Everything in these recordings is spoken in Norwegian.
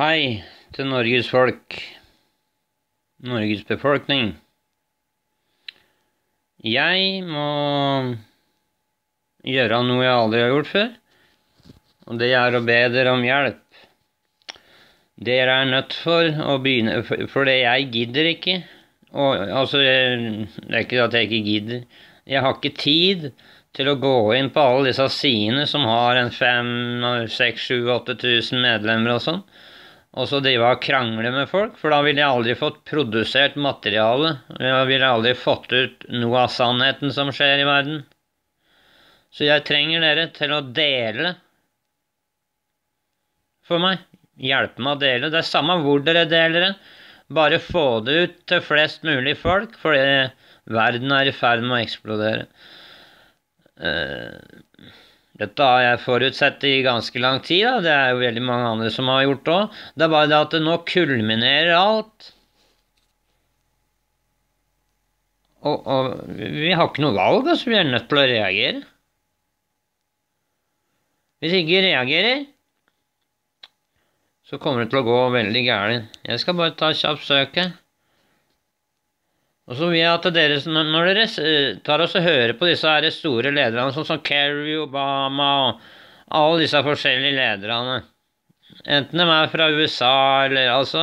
Hei til Norges folk, Norges befolkning. Jeg må gjøre noe jeg aldri har gjort før, og det er å be dere om hjelp. Dere er nødt for å begynne, for, jeg gidder ikke. Og, altså, det er ikke at jeg ikke gidder. Jeg har ikke tid til å gå inn på alle disse sidene som har en 5, 6, 7, 8000 medlemmer og sånn og så drive og krangle med folk, for da ville jeg aldri fått produsert materiale. Jeg ville aldri fått ut noe av sannheten som skjer i verden. Så jeg trenger dere til å dele for meg. Hjelpe meg å dele. Det er samme hvor dere deler det. Bare få det ut til flest mulig folk, fordi verden er i ferd med å eksplodere. Uh, dette har jeg forutsett i ganske lang tid, da. det er jo veldig mange andre som har gjort det òg. Det er bare det at det nå kulminerer alt. Og, og, vi har ikke noe valg, altså. Vi er nødt til å reagere. Hvis ikke reagerer, så kommer det til å gå veldig gærent. Jeg skal bare ta kjapt søket. Og så vil jeg at dere, når dere eh, tar oss og hører på disse her store lederne, sånn som Kerry, Obama og alle disse forskjellige lederne Enten de er fra USA eller altså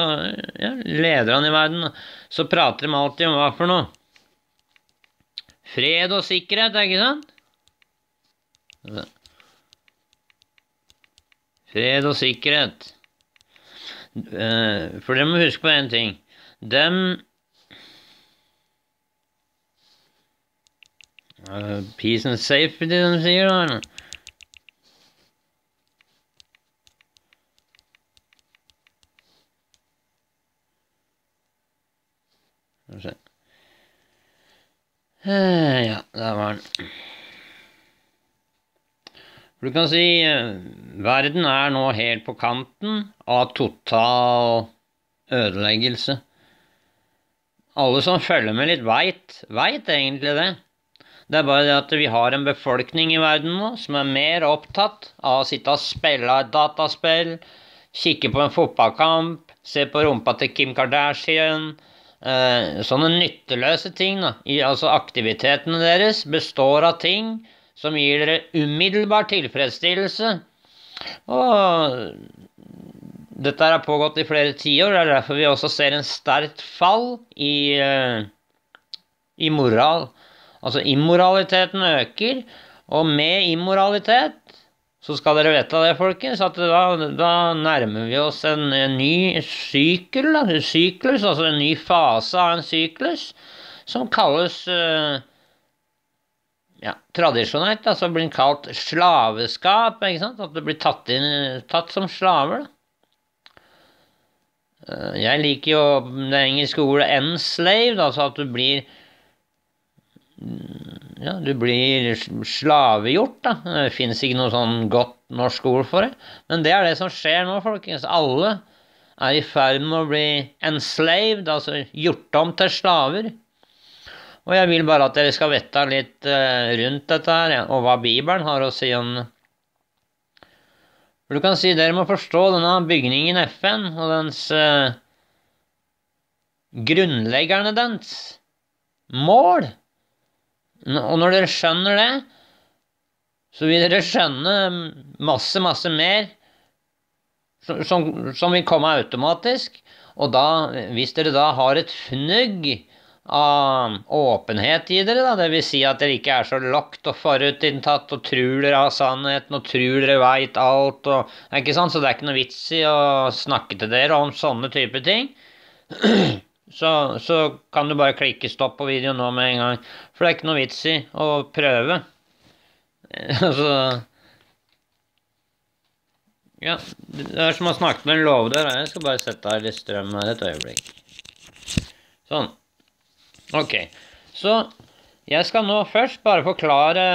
ja, lederne i verden, så prater de alltid om hva for noe? Fred og sikkerhet, ikke sant? Fred og sikkerhet. Eh, for dere må huske på én ting. Dem Uh, peace and safety, de sier da. Uh, Ja, der var den. Du kan si uh, verden er nå helt på kanten av total ødeleggelse. Alle som følger med litt, veit egentlig det. Det er bare det at vi har en befolkning i verden nå som er mer opptatt av å sitte og spille et dataspill, kikke på en fotballkamp, se på rumpa til Kim Kardashian eh, Sånne nytteløse ting. da. I, altså Aktivitetene deres består av ting som gir dere umiddelbar tilfredsstillelse. Og dette har pågått i flere tiår. Det er derfor vi også ser en sterkt fall i, eh, i moral. Altså, immoraliteten øker, og med immoralitet så skal dere vite det, folkens, at da, da nærmer vi oss en, en ny sykkel, da, syklus, altså en ny fase av en syklus, som kalles uh, ja, tradisjonelt altså blir kalt slaveskap. ikke sant? At det blir tatt, inn, tatt som slaver. da. Uh, jeg liker jo det engelske ordet 'enslave', altså at du blir ja, du blir slavegjort, da. Det fins ikke noe sånn godt norsk ord for det. Men det er det som skjer nå, folkens. Alle er i ferd med å bli enslaved, altså gjort om til slaver. Og jeg vil bare at dere skal vite litt uh, rundt dette her, og hva Bibelen har å si om det. For du kan si dere må forstå denne bygningen FN og dens uh, grunnleggerne dens mål. Og når dere skjønner det, så vil dere skjønne masse, masse mer som, som vil komme automatisk. Og da, hvis dere da har et fnugg av åpenhet i dere, da, dvs. Si at dere ikke er så lagt og forutinntatt og tror dere har sannheten og tror dere veit alt og ikke sant? Så det er ikke noe vits i å snakke til dere om sånne typer ting. så, så, kan du bare klikke stopp på videoen nå med en gang. For det er ikke noe vits i å prøve. altså Ja, det er som å snakke med en låvedør. Jeg skal bare sette av litt strøm her et øyeblikk. Sånn. Ok. Så jeg skal nå først bare forklare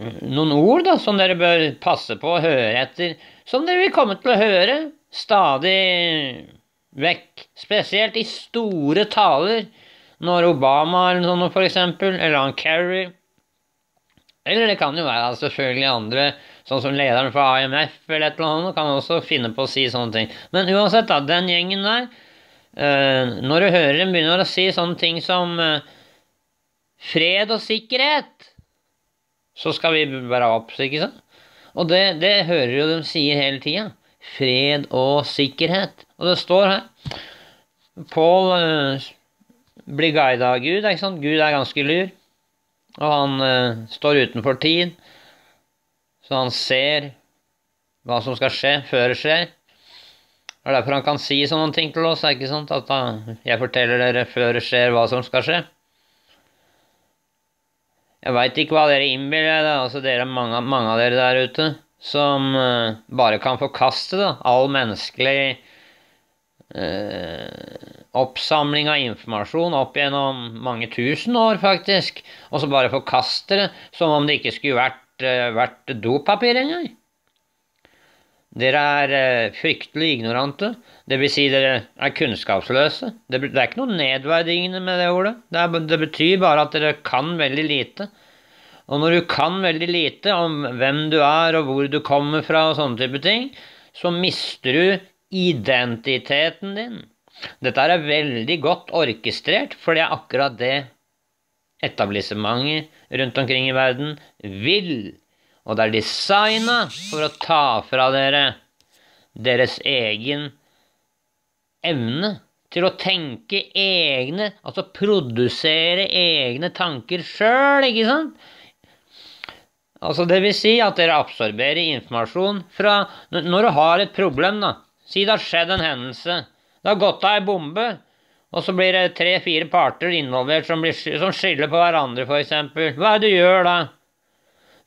noen ord da, som dere bør passe på å høre etter. Som dere vil komme til å høre stadig vekk. Spesielt i store taler. Når Obama eller noe for eksempel, eller han Kerry Eller det kan jo være selvfølgelig andre, sånn som lederen for IMF eller et eller annet, kan også finne på å si sånne ting. Men uansett, da, den gjengen der eh, Når du hører dem begynner å si sånne ting som eh, fred og sikkerhet, så skal vi bare opp, ikke sant? Og det, det hører jo de sier hele tida. Fred og sikkerhet. Og det står her. Pål uh, blir guida av Gud, ikke sant? Gud er ganske lur. Og han uh, står utenfor tid, så han ser hva som skal skje før det skjer. Det er derfor han kan si sånne ting til oss. ikke sant? At da, jeg forteller dere før det skjer, hva som skal skje. Jeg veit ikke hva dere innbiller dere, altså dere, mange, mange, av dere der ute, som uh, bare kan forkaste da, all menneskelig uh, oppsamling av informasjon opp gjennom mange tusen år, faktisk, og så bare forkaste det som om det ikke skulle vært, uh, vært dopapir engang. Dere er uh, fryktelig ignorante, det vil si dere er kunnskapsløse. Det er ikke noe nedverdigende med det ordet. Det, er, det betyr bare at dere kan veldig lite. Og når du kan veldig lite om hvem du er og hvor du kommer fra og sånne type ting, så mister du identiteten din. Dette er veldig godt orkestrert, for det er akkurat det etablissementet rundt omkring i verden vil. Og det er designa for å ta fra dere deres egen evne til å tenke egne, altså produsere egne tanker sjøl, ikke sant? Altså det vil si at dere absorberer informasjon fra Når du har et problem, da. Si det har skjedd en hendelse. Det har gått av ei bombe, og så blir det tre-fire parter involvert som, blir, som skylder på hverandre, f.eks. Hva er det du gjør da?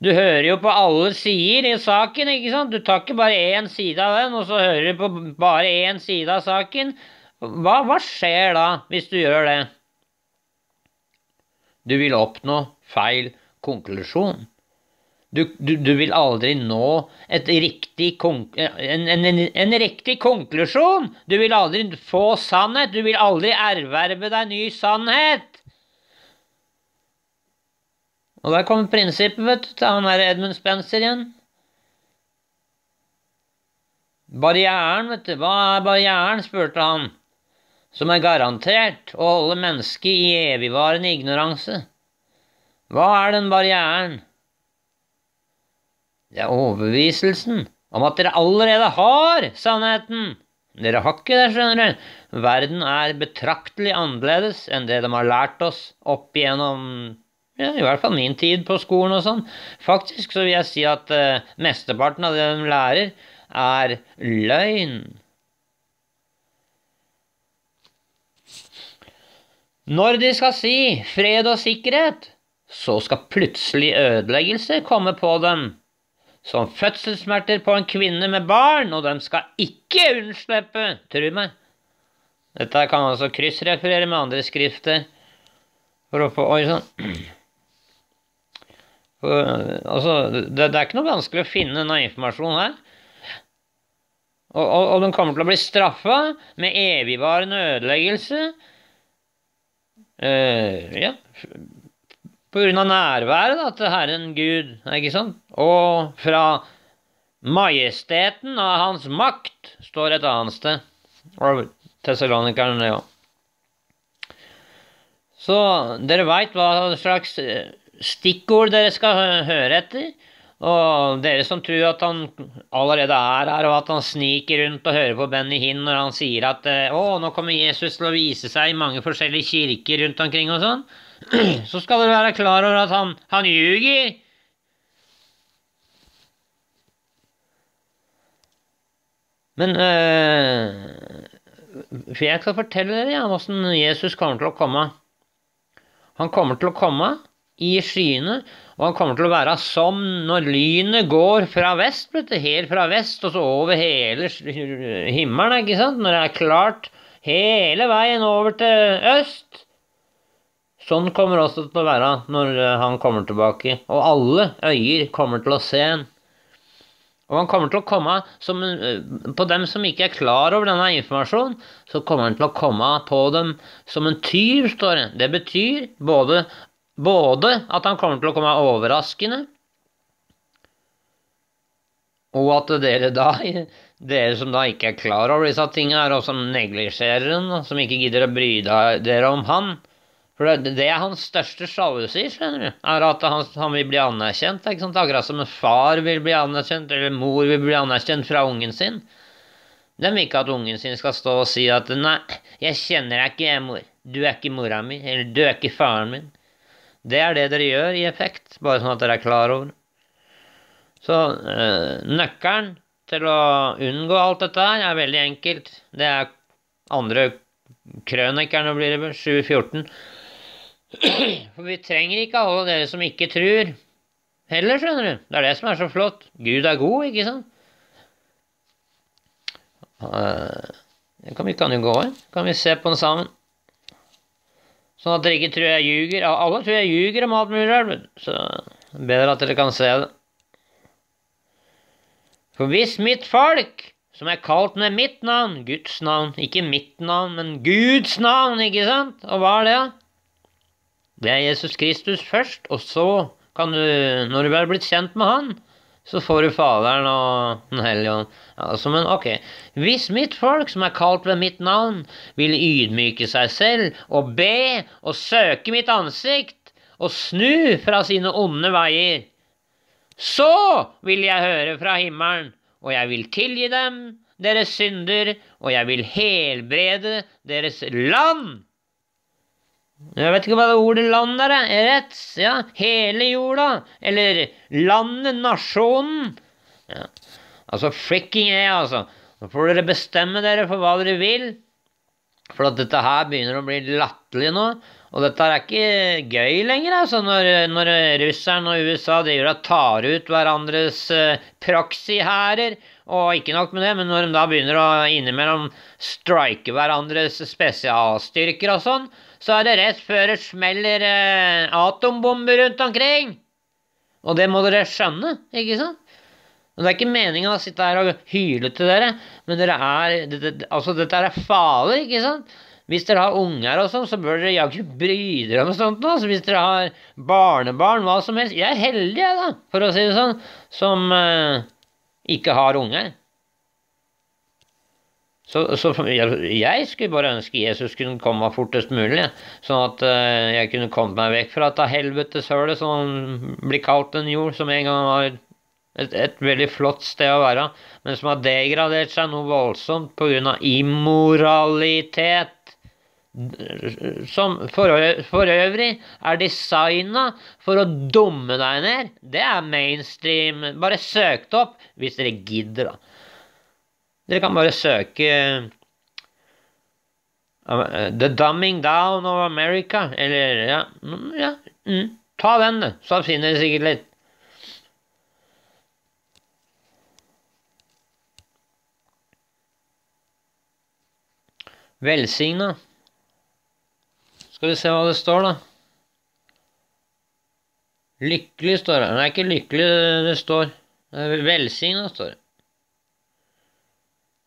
Du hører jo på alle sider i saken, ikke sant? Du tar ikke bare én side av den, og så hører du på bare én side av saken. Hva, hva skjer da, hvis du gjør det? Du vil oppnå feil konklusjon. Du, du, du, vil aldri nå riktig en, en, en, en, riktig konklusjon. Du vil aldri få sannhet. Du vil aldri erverve deg ny sannhet. Og der kommer prinsippet, vet du, til han der Edmund Spencer igjen. Barrieren, vet du. Hva er barrieren, spurte han. Som er garantert å holde mennesket i evigvarende ignoranse. Hva er den barrieren? Det er overbeviselsen om at dere allerede har sannheten. Dere har ikke det, skjønner du. Verden er betraktelig annerledes enn det de har lært oss opp igjennom ja, i hvert fall min tid på skolen og sånn. Faktisk så vil jeg si at uh, mesteparten av det de lærer, er løgn. Når de skal si fred og sikkerhet, så skal plutselig ødeleggelse komme på dem som fødselssmerter på en kvinne med barn, og de skal ikke unnslippe, tru meg. Dette kan altså kryssreferere med andre skrifter for å få Oi sann. Altså, det, det, er ikke noe vanskelig å finne denne informasjon her. Og, og, og de kommer til å bli straffa med evigvarende ødeleggelse. Uh, ja, på grunn av nærværet da, til Herren Gud, ikke sant? Og fra majesteten av Hans makt, står et annet sted. Og Tessalonikeren, ja. Så dere veit hva slags eh, stikkord dere skal høre etter. Og dere som tror at han allerede er her, og at han sniker rundt og hører på Benny Hinn når han sier at eh, å, nå kommer Jesus til å vise seg i mange forskjellige kirker rundt omkring og sånn. så skal dere være klar over at han, han ljuger. Men øh, For jeg skal fortelle dere ja, hvordan Jesus kommer til å komme. Han kommer til å komme i skyene, og han kommer til å være som når lynet går fra vest, du, helt fra vest og så over hele himmelen, ikke sant, når det er klart hele veien over til øst. Sånn kommer det også til å være når eh, han kommer tilbake, og alle øyer kommer til å se ham. Og han kommer til å komme som, eh, på dem som ikke er klar over denne informasjonen, så kommer han til å komme på dem som en tyv, står det. Det betyr både både at han kommer til å komme overraskende, og at dere da, dere som da ikke er klar over disse tingene her, og som neglisjerer den, som ikke gidder å bry dere om han For det, det er hans største sjalusi, skjønner du, er at han, han, vil bli anerkjent. ikke sant? Akkurat som en far vil bli anerkjent, eller mor vil bli anerkjent fra ungen sin. De vil ikke at ungen sin skal stå og si at 'nei, jeg kjenner deg ikke, jeg, mor'. Du er ikke mora mi, eller du er ikke faren min. Det er det dere gjør i effekt, bare sånn at dere er klar over. Så øh, nøkkelen til å unngå alt dette her er veldig enkelt. Det er andre krønikerne, blir det 714. For vi trenger ikke alle dere som ikke tror, heller, skjønner du. Det er det som er så flott. Gud er god, ikke sant? Det kan vi kan jo gå inn. Kan vi se på den sammen? Sånn at dere ikke tror jeg ljuger. Alle tror jeg ljuger om alt mulig, så bedre at dere kan se det. For hvis mitt folk, som er kalt med mitt navn, Guds navn, ikke mitt navn, men Guds navn, ikke sant? Og hva er det? Det er Jesus Kristus først, og så kan du, når du er blitt kjent med Han, så får du Faderen og Den hellige ånd. Altså, men ok, hvis mitt folk, som er kalt ved mitt navn, vil ydmyke seg selv og be og søke mitt ansikt og snu fra sine onde veier, så vil jeg høre fra himmelen, og jeg vil tilgi dem deres synder, og jeg vil helbrede deres land. Jeg vet ikke hva det ordet 'land' er. rett? Ja, hele jorda. Eller landet, nasjonen. Ja. Altså fricking er, altså. Nå får dere bestemme dere for hva dere vil. For at dette her begynner å bli latterlig nå. Og dette er ikke gøy lenger, altså, når, når russerne og USA driver og tar ut hverandres uh, proxy-hærer. Og ikke nok med det, men når de da begynner å innimellom strike hverandres spesialstyrker og sånn, så er det rett før det smeller eh, atombomber rundt omkring. Og det må dere skjønne, ikke sant? Det er ikke meninga å sitte her og hyle til dere, men dere er, det, altså, dette er farlig, ikke sant? Hvis dere har unger og sånn, så bør dere jaggu bry dere om sånt nå. Så hvis dere har barnebarn, hva som helst Jeg er heldig, jeg, da, for å si det sånn, som eh, ikke har unger. Så, så jeg, skulle bare ønske Jesus kunne komme fortest mulig, sånn at uh, jeg kunne kommet meg vekk fra dette helveteshølet som blir kalt en jord, som en gang var et, et, veldig flott sted å være, men som har degradert seg noe voldsomt pga. immoralitet som for, for øvrig er designa for å dumme deg ned. Det er mainstream. Bare søk det opp hvis dere gidder, da. Dere kan bare søke uh, The Dumbing Down of America, eller ja, mm, ja mm, Ta den, du, så finner dere sikkert litt. Velsigna. Skal vi se hva det står, da. Lykkelig står det. Nei, ikke lykkelig det står. Velsigna står det.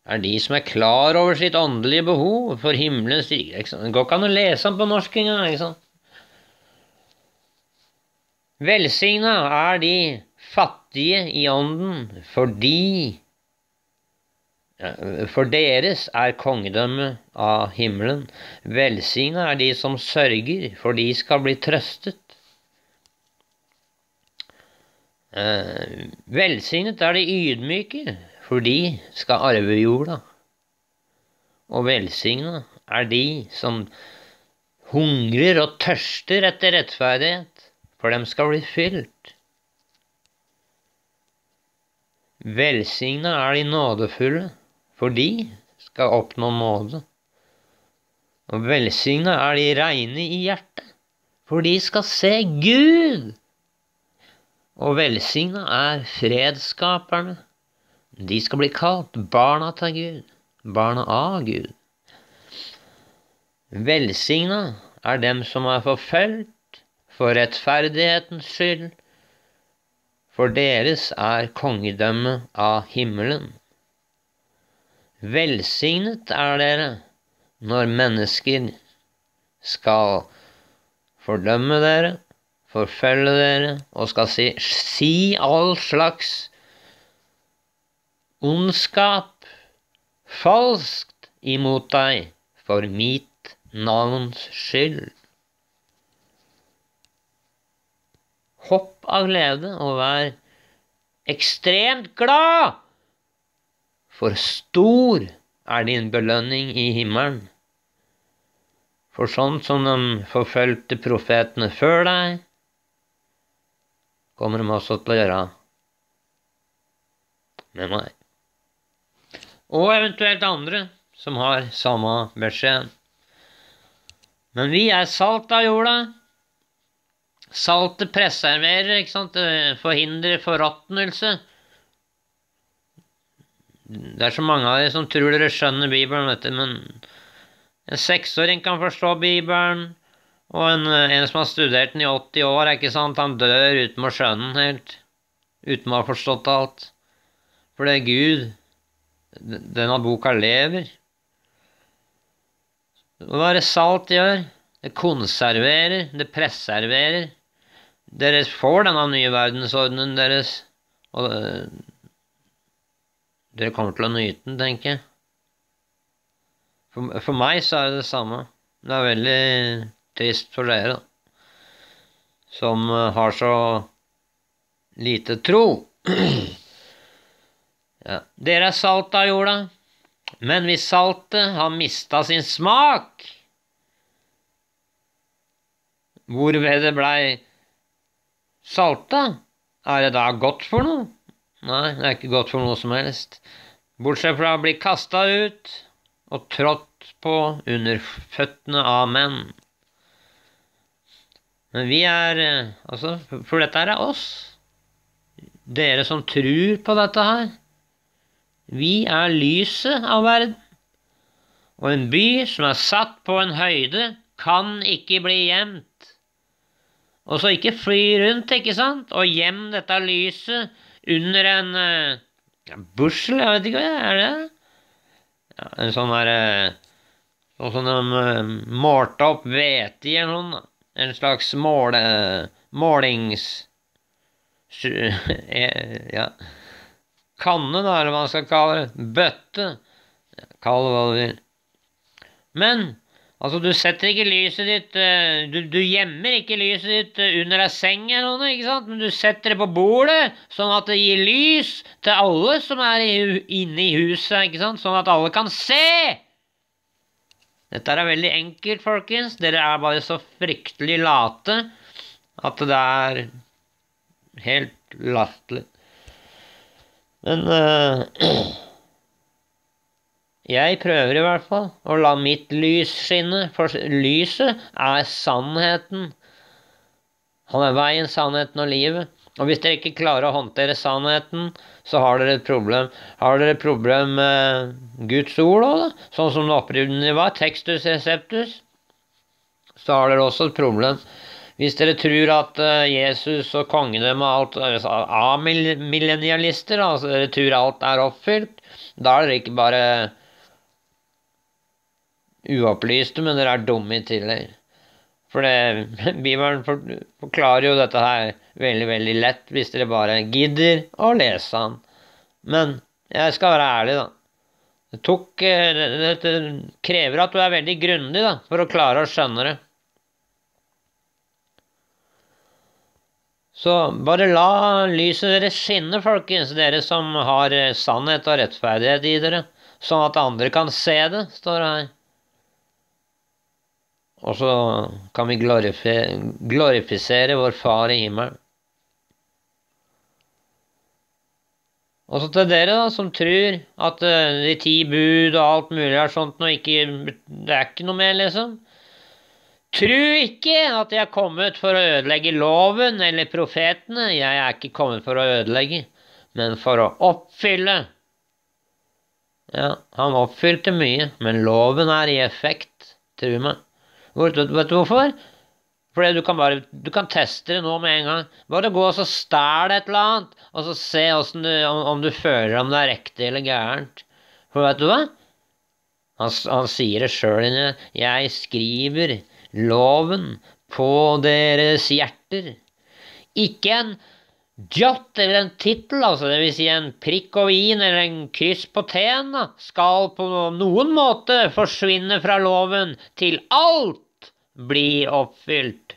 Er de som er klar over sitt åndelige behov for himmelens rike. Det går ikke an å lese den på norsk engang. ikke sant? Velsigna er de fattige i ånden fordi for deres er kongedømmet av himmelen. Velsigna er de som sørger, for de skal bli trøstet. Eh, velsignet er de ydmyke, for de skal arve jorda. Og velsigna er de som hungrer og tørster etter rettferdighet, for dem skal bli fylt. Velsigna er de nådefulle, for de skal oppnå nåde. Og velsigna er de reine i hjertet, for de skal se Gud. Og velsigna er fredsskaperne, de skal bli kalt barna til Gud, barna av Gud. Velsigna er dem som er forfulgt for rettferdighetens skyld, for deres er kongedømmet av himmelen. Velsignet er dere når mennesker skal fordømme dere forfølge dere og skal si, si all slags ondskap falskt imot deg for mitt navns skyld. Hopp av glede og vær ekstremt glad, for stor er din belønning i himmelen. For sånn som de forfulgte profetene før deg, kommer de også til å gjøre med meg. Og eventuelt andre som har samme beskjed. Men vi er salt av jorda. Saltet preserverer, ikke sant, forhindrer forråtnelse. Det er så mange av dere som tror dere skjønner Bibelen, vet du, men en seksåring kan forstå Bibelen, og en, en, som har studert den i 80 år, ikke sant, han dør uten å skjønne den helt, uten å ha forstått alt. For det er Gud, denne boka lever. Hva er det salt gjør? Det konserverer, det preserverer. Dere får denne nye verdensordenen deres, og eh, dere kommer til å nyte den, tenker jeg. For, for, meg så er det det samme. Det er veldig trist for dere, da. Som eh, har så lite tro. Dere er salt av jorda, men hvis saltet har mista sin smak Hvorved det blei salta, er det da godt for noe? Nei, det er ikke godt for noe som helst. Bortsett fra å bli kasta ut og trådt på under føttene av menn. Men vi er eh, Altså, for dette her er oss. Dere som tror på dette her. Vi er lyset av verden. Og en by som er satt på en høyde, kan ikke bli gjemt. Og så ikke fly rundt, ikke sant, og gjem dette lyset under en uh, bussel, jeg vet ikke hva er. det? Ja, en sånn derre Sånn som de uh, målte opp hvete i eller noe. En slags måle, målings... ja Kanne, da, eller hva man skal kalle det. Bøtte. Kall det hva du vil. Men Altså, du setter ikke lyset ditt eh, Du, du gjemmer ikke lyset ditt eh, under ei seng eller noe, ikke sant? Men du setter det på bordet, sånn at det gir lys til alle som er inne i huset, ikke sant? Sånn at alle kan se! Dette er veldig enkelt, folkens. Dere er bare så fryktelig late at det er helt latterlig. Men uh, Jeg prøver i hvert fall å la mitt lys skinne, for lyset er sannheten. Han er veien, sannheten og livet. Og hvis dere ikke klarer å håndtere sannheten, så har dere et problem. Har dere et problem med Guds ord òg, da? Sånn som det opprinnelig var, textus receptus, så har dere også et problem. Hvis dere tror at eh, Jesus og kongedømmet og alt altså, A-millennialister, altså dere tror alt er oppfylt, da er dere ikke bare uopplyste, men dere er dumme i tillegg. For det, Bibelen forklarer jo dette her veldig, veldig lett hvis dere bare gidder å lese den. Men jeg skal være ærlig, da. Det, tok, eh, det krever at du er veldig grundig da, for å klare å skjønne det. Så bare la lyset deres skinne, folkens, dere som har eh, sannhet og rettferdighet i dere, sånn at andre kan se det, står det her. Og så kan vi glorifisere vår Far i himmelen. Og så til dere da, som tror at uh, de ti bud og alt mulig er sånt og ikke Det er ikke noe mer, liksom. Tru ikke at jeg er kommet for å ødelegge loven eller profetene. Jeg er ikke kommet for å ødelegge, men for å oppfylle. Ja, han oppfylte mye, men loven er i effekt, tru meg. Vet du hvorfor? Fordi du kan bare du kan teste det nå med en gang. Bare gå og så stæl et eller annet, og så se du, om, om, du føler om det er riktig eller gærent. For vet du hva? Han, han sier det sjøl inne. Jeg skriver loven på deres hjerter. Ikke en jot eller en tittel, altså vil si en prikk over i-en eller en kryss på t-en, skal på noen måte forsvinne fra loven til alt blir oppfylt.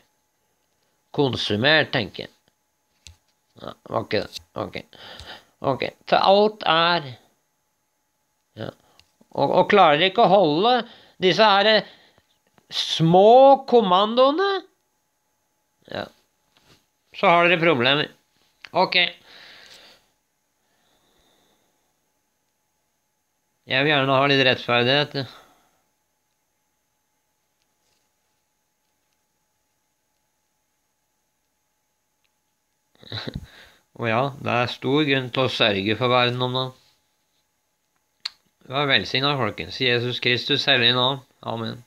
Konsumert, tenker jeg. Ja, var. Ok. Ok. Til alt er ja. og, og klarer ikke å holde disse her små kommandoene, ja, så har dere problemer. Ok. Jeg vil gjerne ha litt rettferdighet. Og ja, det er stor grunn til å sørge for verden om dagen. Vær velsigna, folkens. Jesus Kristus hellige navn. Amen.